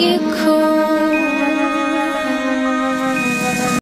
you cool